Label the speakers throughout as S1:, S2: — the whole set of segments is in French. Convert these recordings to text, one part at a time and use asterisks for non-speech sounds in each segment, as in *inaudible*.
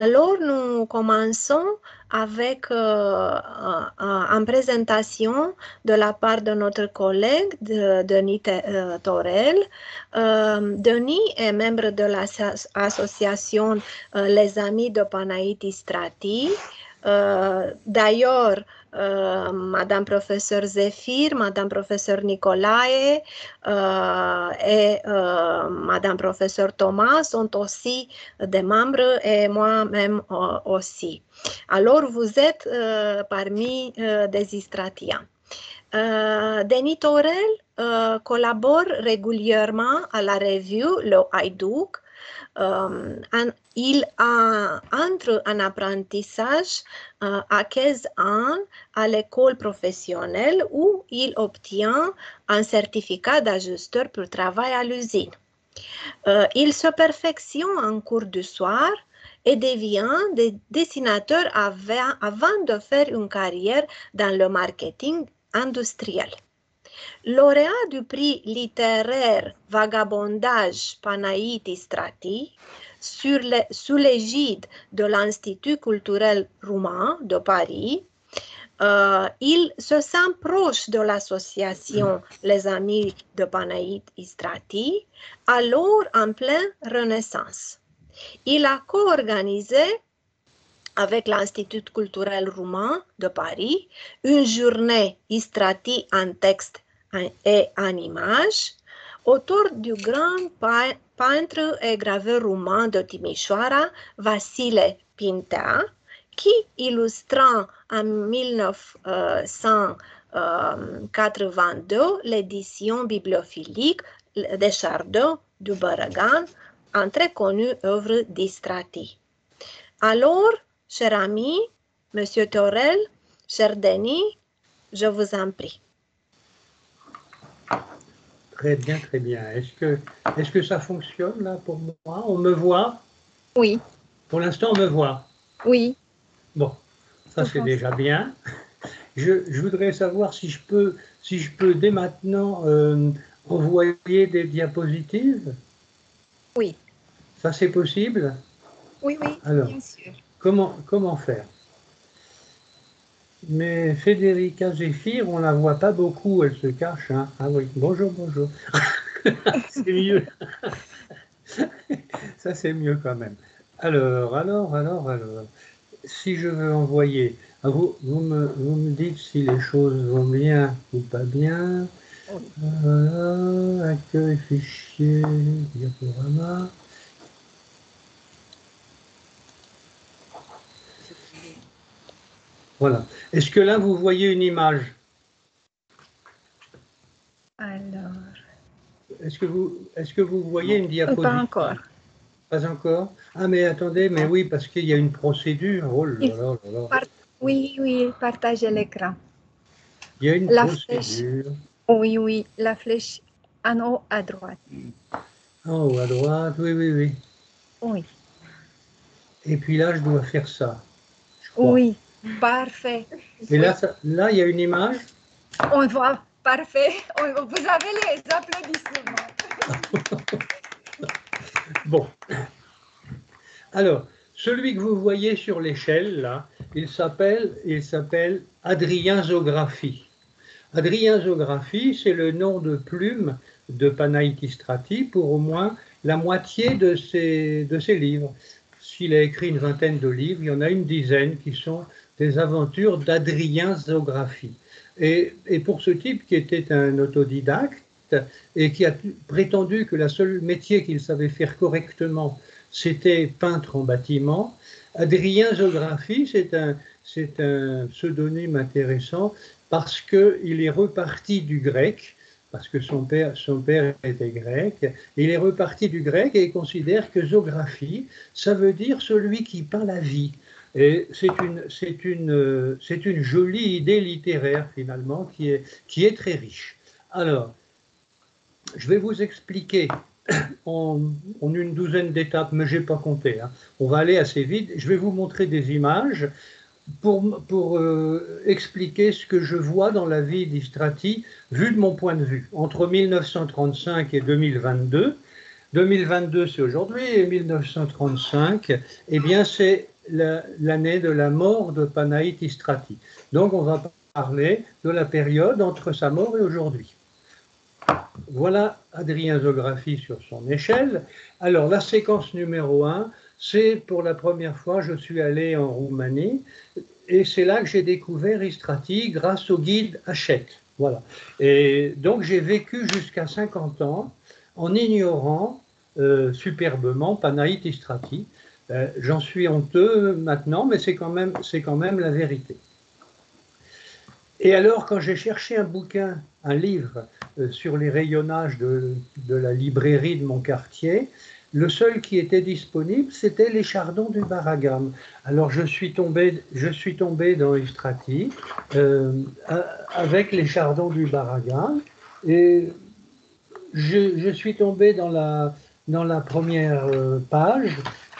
S1: Alors, nous commençons avec euh, une présentation de la part de notre collègue Denis euh, Torel. Euh, Denis est membre de l'association Les Amis de Panaïti Strati. D'ailleurs, euh, Madame professeur Zéphir, Madame professeur Nicolae euh, et euh, Madame professeur Thomas sont aussi des membres et moi-même aussi. Alors, vous êtes parmi des Istratiens. Denis Torel collabore régulièrement à la revue Le Haïdouk euh, il a, entre un apprentissage euh, à 15 ans à l'école professionnelle où il obtient un certificat d'ajusteur pour travail à l'usine. Euh, il se perfectionne en cours du soir et devient dessinateur avant de faire une carrière dans le marketing industriel. Lauréat du prix littéraire Vagabondage Panaïti Strati sous l'égide de l'Institut culturel roumain de Paris, euh, il se sent proche de l'association Les Amis de Panaïti Strati, alors en pleine renaissance. Il a co-organisé avec l'Institut culturel roumain de Paris une journée Istrati en texte et en image autour du grand peintre et graveur roumain de Timișoara, Vasile Pintea, qui illustrant en 1982 l'édition bibliophilique des Chardons du Baragan, en très connue œuvre d'Istrati. Alors, cher ami, Monsieur Torel, cher Denis, je vous en prie.
S2: Très bien, très bien. Est-ce que, est que ça fonctionne là pour moi? On me voit?
S1: Oui.
S2: Pour l'instant, on me voit
S1: Oui.
S2: Bon, ça c'est déjà bien. *laughs* Je, je, voudrais savoir si je peux, si je peux dès maintenant euh, envoyer des diapositives?
S1: Oui.
S2: Ça c'est possible?
S1: Oui, oui,
S2: Alors, bien sûr. Comment, comment faire? Mais Federica Zéphir, on la voit pas beaucoup, elle se cache. Hein. Ah oui, bonjour, bonjour. *laughs* c'est mieux. *laughs* Ça, c'est mieux quand même. Alors, alors, alors, alors. Si je veux envoyer, vous, vous, me, vous me dites si les choses vont bien ou pas bien. Voilà, accueil, fichier, diaporama. Voilà. Est-ce que là, vous voyez une image?
S1: Alors.
S2: Est-ce que, vous, est que vous voyez une diapositive?
S1: Pas encore.
S2: Pas encore? Ah, mais attendez, mais oui, parce qu'il y a une procédure. Oh là là là
S1: Oui, oui, partagez l'écran.
S2: Il y a une procédure.
S1: Oui, oui, la flèche en haut à droite.
S2: En haut à droite, oui, oui, oui.
S1: Oui.
S2: Et puis là, je dois faire ça.
S1: Oui. Parfait.
S2: Et là, là, il y a une image
S1: On voit, parfait. Vous avez les applaudissements. *laughs*
S2: bon. Alors, celui que vous voyez sur l'échelle, là, il s'appelle, il s'appelle Adrien Zographie. Adrien Zographie, c'est le nom de plume de Strati pour au moins la moitié de ses, de ses livres. S'il a écrit une vingtaine de livres, il y en a une dizaine qui sont des aventures d'Adrien Zographie. Et, pour ce type qui était un autodidacte et qui a prétendu que la seule métier qu'il savait faire correctement, c'était peintre en bâtiment, Adrien Zographie, c'est un, c'est un pseudonyme intéressant parce qu'il est reparti du grec, parce que son père, son père était grec, il est reparti du grec et il considère que zographie, ça veut dire celui qui peint la vie. Et c'est une, jolie idée littéraire finalement qui est, très riche. Alors, je vais vous expliquer *clears throat* en, une douzaine d'étapes, mais je n'ai pas compté. Hein. On va aller assez vite. Je vais vous montrer des images pour, pour euh, expliquer ce que je vois dans la vie d'Istrati, vu de mon point de vue. Entre 1935 et 2022, 2022, c'est aujourd'hui, et 1935, eh bien, c'est l'année de la mort de Panaït Istrati. Donc, on va parler de la période entre sa mort et aujourd'hui. Voilà Adrien Zographie sur son échelle. Alors, la séquence numéro 1, c'est pour la première fois, je suis allé en Roumanie, et c'est là que j'ai découvert Istrati grâce au guide Hachette. Voilà. Et donc, j'ai vécu jusqu'à 50 ans en ignorant euh, superbement Panaït Istrati. Euh, j'en suis honteux maintenant, mais c'est quand, même, la vérité. Et alors, quand j'ai cherché un bouquin, un livre euh, sur les rayonnages de, la librairie de mon quartier, le seul qui était disponible, c'était les chardons du Baragam. Alors je suis tombé, je suis tombé dans Istrati avec les chardons du Baragam et je, suis tombé dans la, dans la première euh, page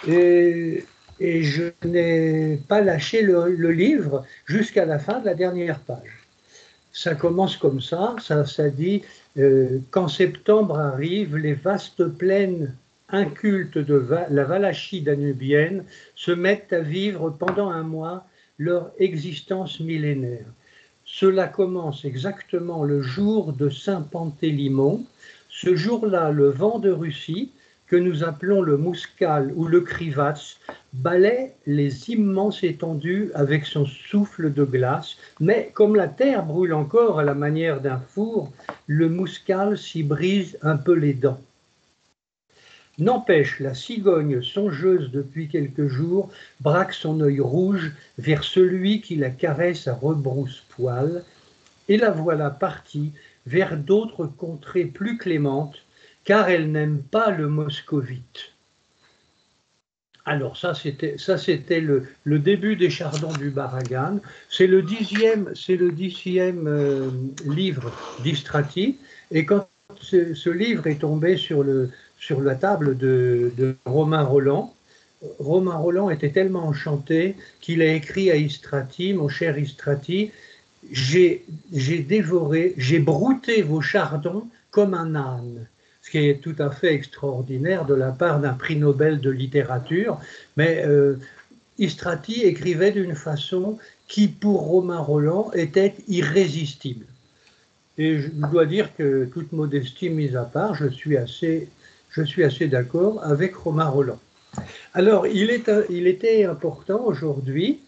S2: et, je n'ai pas lâché le, livre jusqu'à la fin de la dernière page. Ça commence comme ça, ça, ça dit euh, Quand septembre arrive, les vastes plaines incultes de la Valachie danubienne se mettent à vivre pendant un mois leur existence millénaire. Cela commence exactement le jour de Saint-Pantélimon, ce jour-là, le vent de Russie, que nous appelons le Mouskal ou le Krivats, balaie les immenses étendues avec son souffle de glace, mais comme la terre brûle encore à la manière d'un four, le Mouskal s'y brise un peu les dents. N'empêche, la cigogne songeuse depuis quelques jours braque son œil rouge vers celui qui la caresse à rebrousse-poil, et la voilà partie vers d'autres contrées plus clémentes, car elle n'aime pas le moscovite. Alors ça, c'était le, début des chardons du Baragan. C'est le dixième, c'est le dixième euh, livre d'Istrati. Et quand ce, livre est tombé sur, la table de, de Romain Roland, Romain Roland était tellement enchanté qu'il a écrit à Istrati, mon cher Istrati, j'ai dévoré, j'ai brouté vos chardons comme un âne, ce qui est tout à fait extraordinaire de la part d'un prix Nobel de littérature, mais euh, Istrati écrivait d'une façon qui, pour Romain Roland, était irrésistible. Et je dois dire que, toute modestie mise à part, je suis assez, je suis assez d'accord avec Romain Roland. Alors, il, est, il était important aujourd'hui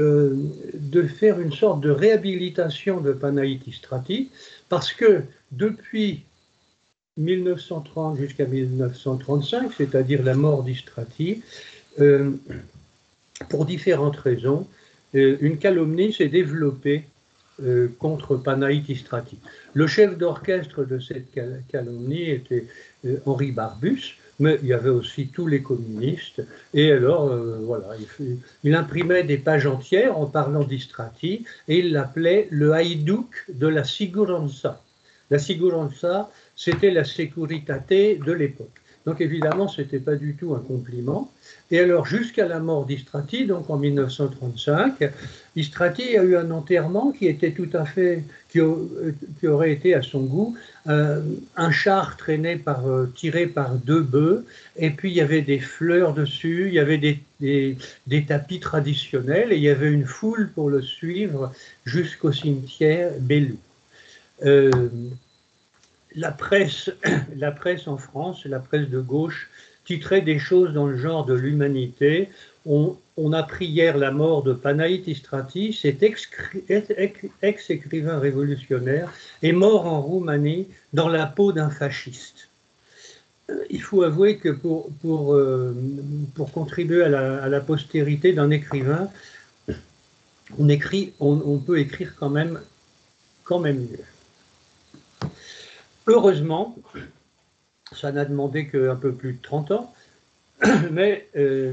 S2: euh, de faire une sorte de réhabilitation de Panaïti Strati, parce que depuis 1930 jusqu'à 1935, c'est-à-dire la mort d'Istrati, euh, pour différentes raisons, euh, une calomnie s'est développée contre Panaïti Strati. Le chef d'orchestre de cette calomnie était Henri Barbus, mais il y avait aussi tous les communistes. Et alors, euh, voilà, il, imprimait des pages entières en parlant d'Istrati et il l'appelait le haïdouk de la siguranza. La siguranza, c'était la sécurité de l'époque. Donc évidemment, ce n'était pas du tout un compliment. Et alors, jusqu'à la mort d'Istrati, donc en 1935, Istrati a eu un enterrement qui était tout à fait, qui, aurait été à son goût, euh, un char traîné par, euh, tiré par deux bœufs, et puis il y avait des fleurs dessus, il y avait des, tapis traditionnels, et il y avait une foule pour le suivre jusqu'au cimetière Bellou. Euh, la presse, *clears throat* la presse en France, la presse de gauche, titrait des choses dans le genre de l'humanité. On, a pris hier la mort de Panaït Istrati, cet ex-écrivain révolutionnaire, est mort en Roumanie dans la peau d'un fasciste. Il faut avouer que pour, euh, contribuer à la, postérité d'un écrivain, on, écrit, on, peut écrire quand même, quand même mieux. Heureusement, ça n'a demandé qu'un peu plus de 30 ans, *clears throat* mais euh,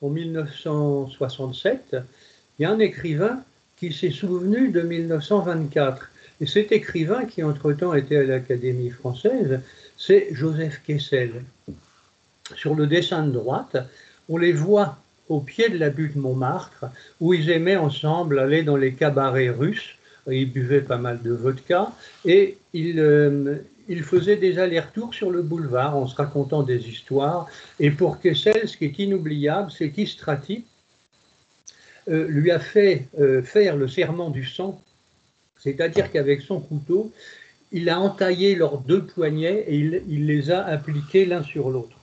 S2: en 1967, il y a un écrivain qui s'est souvenu de 1924. Et cet écrivain, qui entre-temps était à l'Académie française, c'est Joseph Kessel. Sur le dessin de droite, on les voit au pied de la butte Montmartre, où ils aimaient ensemble aller dans les cabarets russes ils buvaient pas mal de vodka et euh, il faisait des allers-retours sur le boulevard en se racontant des histoires. Et pour Kessel, ce qui est inoubliable, c'est qu'Istrati euh, lui a fait euh, faire le serment du sang, c'est-à-dire qu'avec son couteau, il a entaillé leurs deux poignets et il les a appliqués l'un sur l'autre.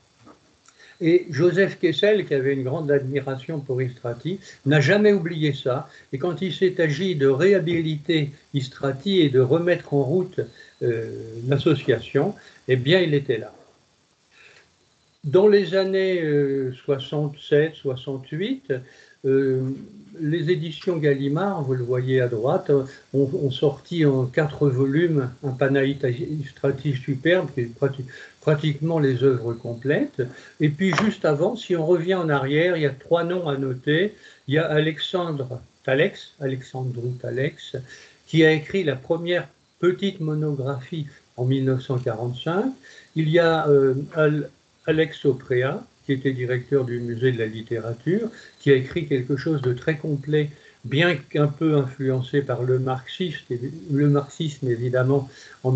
S2: Et Joseph Kessel, qui avait une grande admiration pour Istrati, n'a jamais oublié ça. Et quand il s'est agi de réhabiliter Istrati et de remettre en route euh, l'association, eh bien, il était là. Dans les années 67, 68, euh, les éditions Gallimard, vous le voyez à droite, ont, sorti en quatre volumes un Panaït stratégique superbe, qui est pratiquement les œuvres complètes. Et puis juste avant, si on revient en arrière, il y a trois noms à noter. Il y a Alexandre Talex, Alexandre Talex, qui a écrit la première petite monographie en 1945. Il y a euh, Alex Oprea, qui était directeur du musée de la littérature, qui a écrit quelque chose de très complet, bien qu'un peu influencé par le marxisme, le marxisme évidemment en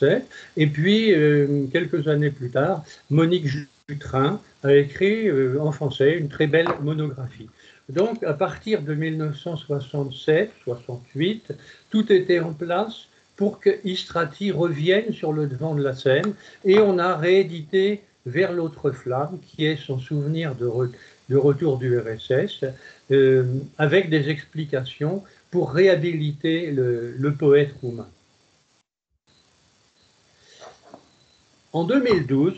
S2: 1967. Et puis, euh, quelques années plus tard, Monique Jutrin a écrit euh, en français une très belle monographie. Donc, à partir de 1967-68, tout était en place pour que Istrati revienne sur le devant de la scène et on a réédité vers l'autre flamme, qui est son souvenir de, retour du RSS, euh, avec des explications pour réhabiliter le, poète roumain. En 2012,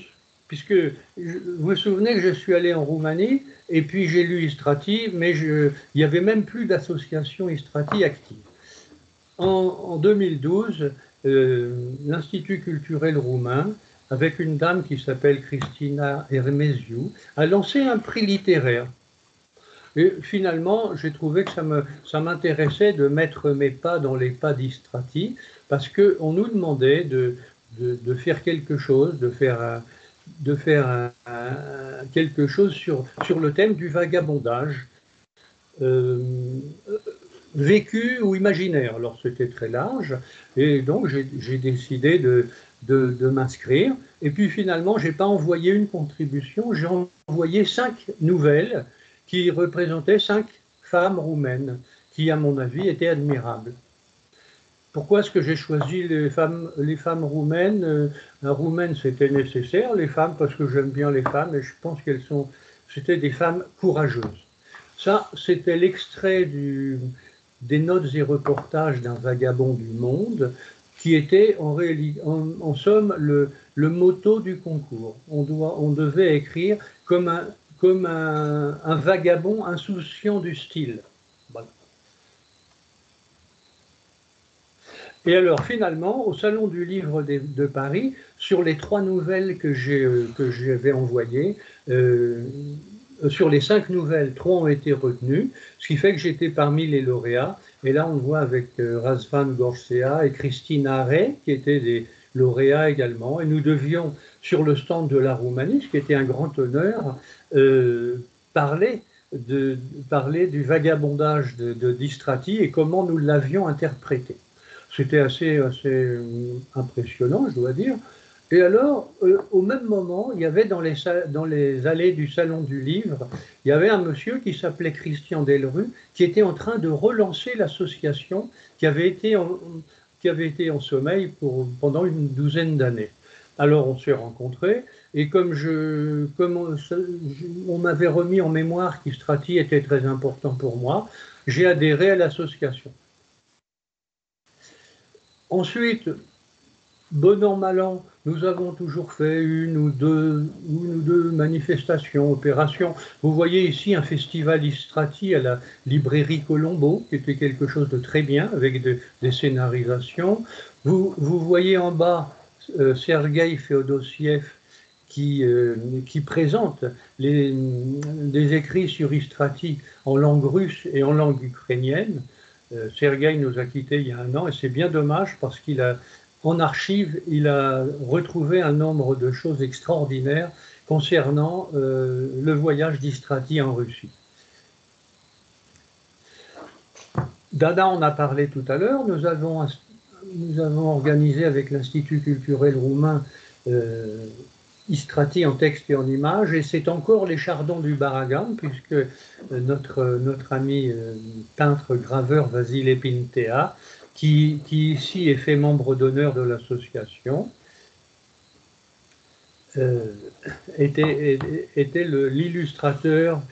S2: puisque vous vous souvenez que je suis allé en Roumanie et puis j'ai lu Istrati, mais il n'y avait même plus d'association Istrati active. En, 2012, euh, l'Institut culturel roumain avec une dame qui s'appelle Christina Hermesiou, a lancé un prix littéraire. Et finalement, j'ai trouvé que ça m'intéressait de mettre mes pas dans les pas d'Istrati, parce qu'on nous demandait de, de, faire quelque chose, de faire, quelque chose sur, le thème du vagabondage. Euh, vécu ou imaginaire. Alors c'était très large et donc j'ai décidé de, de, m'inscrire. Et puis finalement, je n'ai pas envoyé une contribution, j'ai envoyé cinq nouvelles qui représentaient cinq femmes roumaines, qui, à mon avis, étaient admirables. Pourquoi est-ce que j'ai choisi les femmes, les femmes roumaines euh, La roumaine, c'était nécessaire, les femmes, parce que j'aime bien les femmes et je pense qu'elles sont, c'était des femmes courageuses. Ça, c'était l'extrait des notes et reportages d'un vagabond du monde qui était en, somme le, le, motto du concours. On, doit, on devait écrire comme un, comme un vagabond insouciant du style. Et alors finalement, au Salon du Livre de, Paris, sur les trois nouvelles que j'avais envoyées, euh, sur les cinq nouvelles, trois ont été retenues, ce qui fait que j'étais parmi les lauréats. Et là, on voit avec euh, Razvan Gorsea et Christine Arrey, qui étaient des lauréats également. Et nous devions, sur le stand de la Roumanie, ce qui était un grand honneur, euh, parler, de, parler du vagabondage de, de Distrati et comment nous l'avions interprété. C'était assez, euh, impressionnant, je dois dire. Et alors, euh, au même moment, il y avait dans les, dans allées du Salon du Livre, il y avait un monsieur qui s'appelait Christian Delru, qui était en train de relancer l'association qui avait été en, sommeil pendant une douzaine d'années. Alors on s'est rencontrés, et comme on, on m'avait remis en mémoire qu'Istrati était très important pour moi, j'ai adhéré à l'association. Ensuite, bon an, mal an, nous avons toujours fait une ou deux, manifestations, opérations. Vous voyez ici un festival Istrati à la librairie Colombo, qui était quelque chose de très bien, avec des scénarisations. Vous, voyez en bas euh, Sergei Feodosiev qui, euh, qui, présente les, des écrits sur Istrati en langue russe et en langue ukrainienne. Euh, Sergei nous a quittés il y a un an et c'est bien dommage parce qu'il a en archive, il a retrouvé un nombre de choses extraordinaires concernant euh, le voyage d'Istrati en Russie. Dada en a parlé tout à l'heure. Nous avons nous avons organisé avec l'Institut culturel roumain euh, Istrati en texte et en images, et c'est encore les chardons du Baragan, puisque euh, notre, notre ami euh, peintre graveur Vasile Pintea, qui, ici est fait membre d'honneur de l'association, euh, était l'illustrateur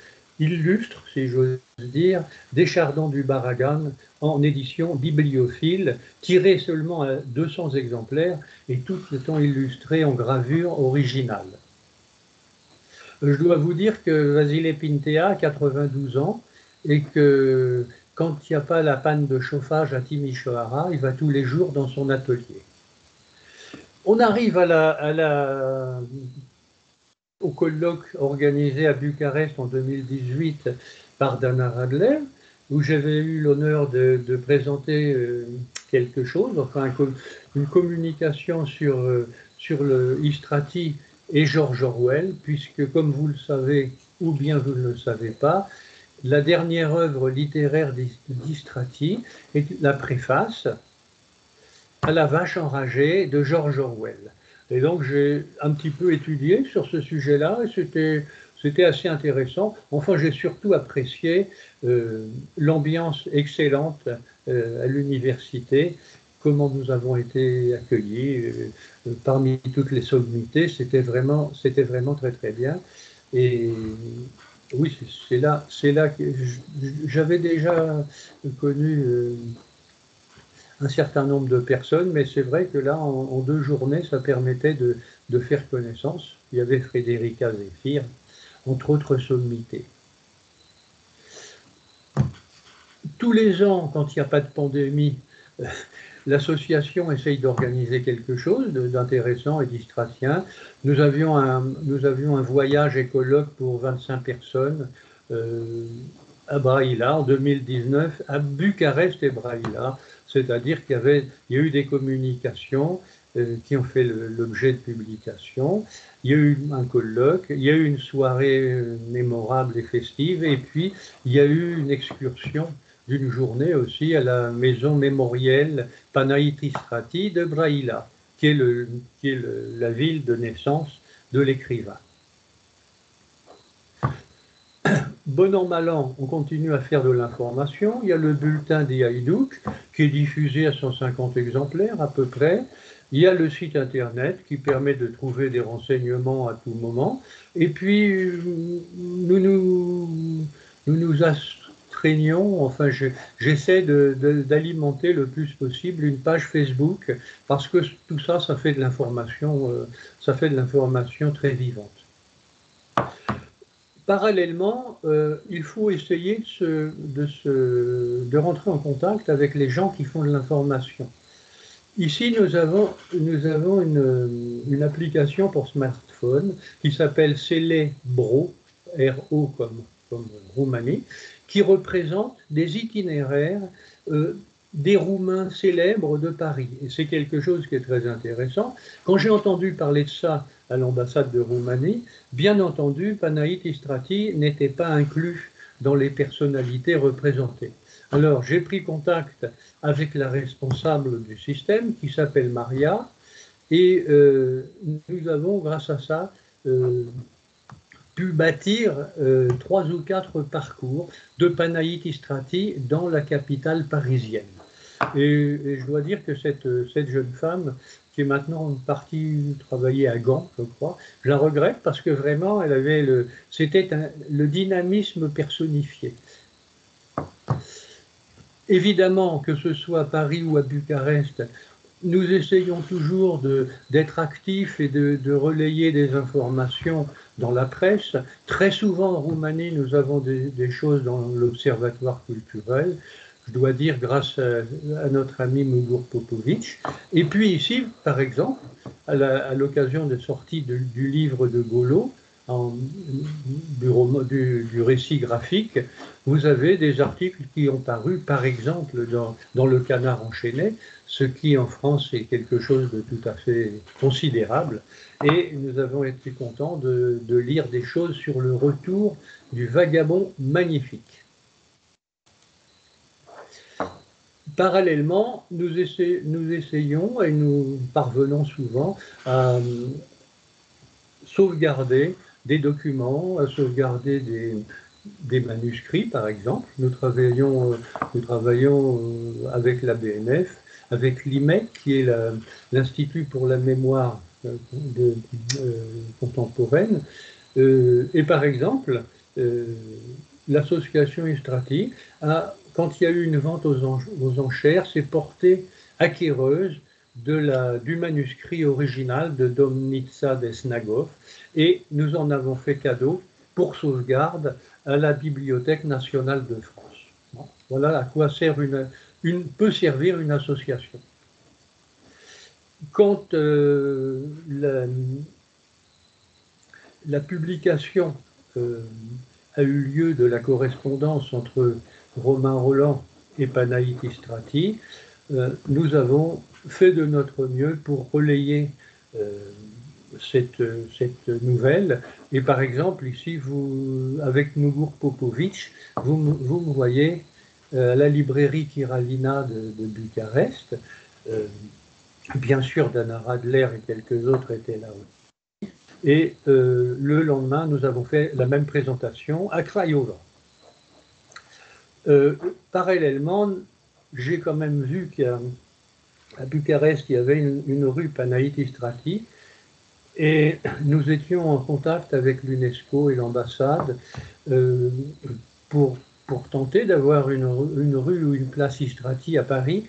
S2: illustre, si j'ose dire, des chardons du Baragan en édition bibliophile, tiré seulement à 200 exemplaires et tout étant illustré en gravure originale. Je dois vous dire que Vasile Pintea a 92 ans et que quand il n'y a pas la panne de chauffage à Timișoara, il va tous les jours dans son atelier. On arrive à la au colloque organisé à Bucarest en 2018 par Dana Radler, où j'avais eu l'honneur de, présenter euh, quelque chose, enfin une communication sur, euh, sur Istrati et George Orwell, puisque comme vous le savez, ou bien vous ne le savez pas, la dernière œuvre littéraire d'Istrati est la préface à La vache enragée de George Orwell. Et donc j'ai un petit peu étudié sur ce sujet-là et c'était assez intéressant. Enfin, j'ai surtout apprécié euh, l'ambiance excellente euh, à l'université, comment nous avons été accueillis euh, parmi toutes les sommités. C'était vraiment, c'était vraiment très très bien. Et oui, c'est là, c'est là que j'avais déjà connu un certain nombre de personnes, mais c'est vrai que là, en, deux journées, ça permettait de, faire connaissance. Il y avait Frédérica Zéphir, entre autres sommités. Tous les ans, quand il n'y a pas de pandémie, euh, l'association essaye d'organiser quelque chose d'intéressant et d'istratien. Nous avions un, voyage écologue pour 25 personnes euh, à Braïla en 2019, à Bucarest et Braïla c'est-à-dire qu'il y, a eu des communications euh, qui ont fait l'objet de publications, il y a eu un colloque, il y a eu une soirée euh, mémorable et festive, et puis il y a eu une excursion d'une journée aussi à la maison mémorielle Panaïtistrati de le, qui est la ville de naissance de l'écrivain bon an, mal an, on continue à faire de l'information. Il y a le bulletin des Haïdouk qui est diffusé à 150 exemplaires à peu près. Il y a le site internet qui permet de trouver des renseignements à tout moment. Et puis, nous nous, nous, nous astreignons, enfin, j'essaie d'alimenter le plus possible une page Facebook parce que tout ça, ça fait de l'information, euh, ça fait de l'information très vivante. Parallèlement, euh, il faut essayer de, rentrer en contact avec les gens qui font de l'information. Ici, nous avons, une application pour smartphone qui s'appelle Celebro, R-O comme, comme Roumanie, qui représente des itinéraires euh, des Roumains célèbres de Paris. Et c'est quelque chose qui est très intéressant. Quand j'ai entendu parler de ça à l'ambassade de Roumanie, bien entendu, Panaït Istrati n'était pas inclus dans les personnalités représentées. Alors j'ai pris contact avec la responsable du système qui s'appelle Maria et euh, nous avons, grâce à ça, euh, pu bâtir euh, trois ou quatre parcours de Panaït Istrati dans la capitale parisienne. Et, je dois dire que cette, jeune femme, qui est maintenant partie travailler à Gand, je crois, je la regrette parce que vraiment, elle avait le, c'était le dynamisme personnifié. Évidemment, que ce soit à Paris ou à Bucarest, nous essayons toujours d'être actifs et de, relayer des informations dans la presse. Très souvent en Roumanie, nous avons des choses dans l'observatoire culturel je dois dire, grâce à, notre ami Mugur Popovic. Et puis ici, par exemple, à l'occasion de sortie du livre de Golo, du, du, récit graphique, vous avez des articles qui ont paru, par exemple, dans, le Canard enchaîné, ce qui en France est quelque chose de tout à fait considérable. Et nous avons été contents de, de lire des choses sur le retour du vagabond magnifique. Parallèlement, nous, essayons et nous parvenons souvent à sauvegarder des documents, à sauvegarder des, manuscrits, par exemple. Nous travaillons, travaillons euh, avec la BNF, avec l'IMEC, qui est l'Institut pour la mémoire euh, euh, contemporaine. et par exemple, l'association Istrati, a, quand il y a eu une vente aux, enchères, s'est portée acquéreuse du manuscrit original de Domnitsa Desnagov et nous en avons fait cadeau pour sauvegarde à la Bibliothèque nationale de France. voilà à quoi sert une, une, peut servir une association. Quand euh, la, publication euh, a eu lieu de la correspondance entre Romain Roland et Panaïti Strati, euh, nous avons fait de notre mieux pour relayer cette, cette, nouvelle. Et par exemple, ici, avec Mugur Popovic, vous, me voyez euh, à la librairie Kiralina de, de Bucarest. Euh, bien sûr, Dana Radler et quelques autres étaient là aussi. Et euh, le lendemain, nous avons fait la même présentation à Craiova. Parallèlement, j'ai quand même vu qu'à Bucarest, il y avait une, rue Panaïti Strati, et nous étions en contact avec l'UNESCO et l'ambassade euh, pour, tenter d'avoir une, rue ou une place Istrati à Paris.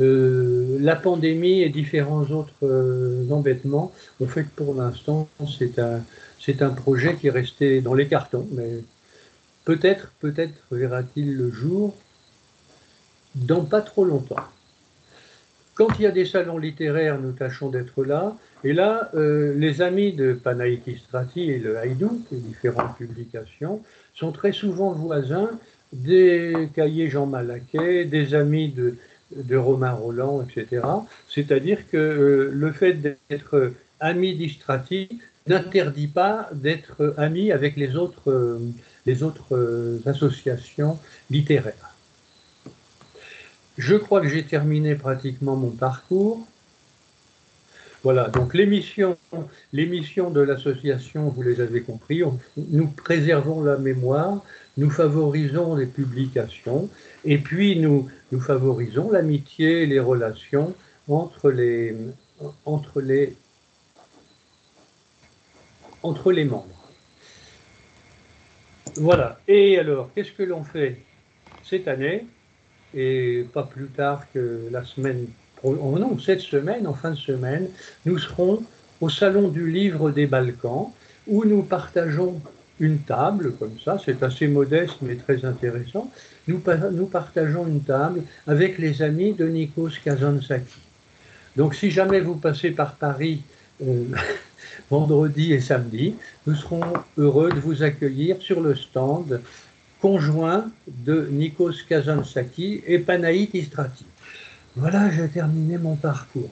S2: Euh, la pandémie et différents autres euh, embêtements ont fait que pour l'instant, c'est un, projet qui est resté dans les cartons, peut-être, peut-être verra-t-il le jour dans pas trop longtemps. Quand il y a des salons littéraires, nous tâchons d'être là. Et là, euh, les amis de Panaïti Strati et le Haïdou, les différentes publications, sont très souvent voisins des cahiers Jean Malaquet, des amis de, de Romain Roland, etc. C'est-à-dire que euh, le fait d'être ami d'Istrati n'interdit pas d'être ami avec les autres, euh, les autres associations littéraires. Je crois que j'ai terminé pratiquement mon parcours. Voilà, donc l'émission, l'émission de l'association, vous les avez compris, nous préservons la mémoire, nous favorisons les publications, et puis nous, favorisons l'amitié et les relations les, les, entre les membres. Voilà, et alors, qu'est-ce que l'on fait cette année et pas plus tard que la semaine, oh non, cette semaine, en fin de semaine, nous serons au Salon du Livre des Balkans, où nous partageons une table, comme ça, c'est assez modeste mais très intéressant, nous, partageons une table avec les amis de Nikos Kazantzaki. Donc si jamais vous passez par Paris euh, *laughs* vendredi et samedi, nous serons heureux de vous accueillir sur le stand conjoint de Nikos Kazantzaki et Panaït Istrati. Voilà, j'ai terminé mon parcours.